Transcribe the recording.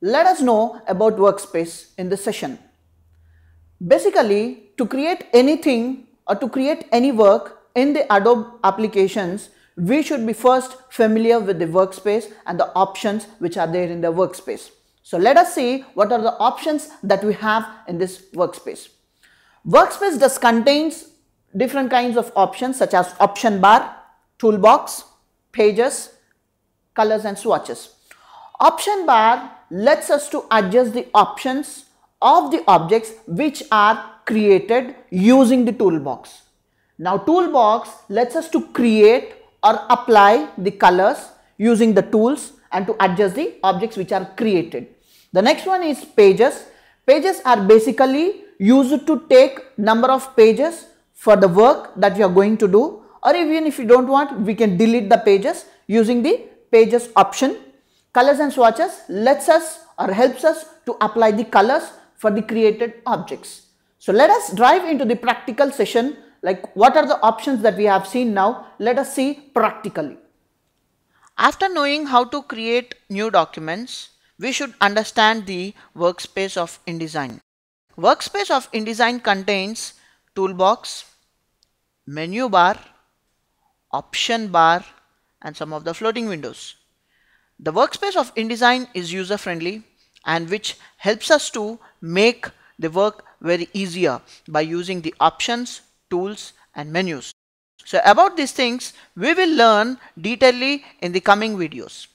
let us know about workspace in this session. Basically, to create anything or to create any work in the Adobe applications, we should be first familiar with the workspace and the options which are there in the workspace. So let us see what are the options that we have in this workspace. Workspace just contains different kinds of options such as option bar, toolbox, pages, colors and swatches. Option bar lets us to adjust the options of the objects which are created using the toolbox. Now toolbox lets us to create or apply the colors using the tools and to adjust the objects which are created. The next one is pages. Pages are basically used to take number of pages for the work that we are going to do or even if you don't want we can delete the pages using the pages option. Colors and swatches lets us or helps us to apply the colors for the created objects. So let us drive into the practical session like what are the options that we have seen now let us see practically. After knowing how to create new documents we should understand the workspace of InDesign. Workspace of InDesign contains toolbox, menu bar, option bar and some of the floating windows. The workspace of InDesign is user friendly and which helps us to make the work very easier by using the options, tools and menus. So about these things we will learn detailedly in the coming videos.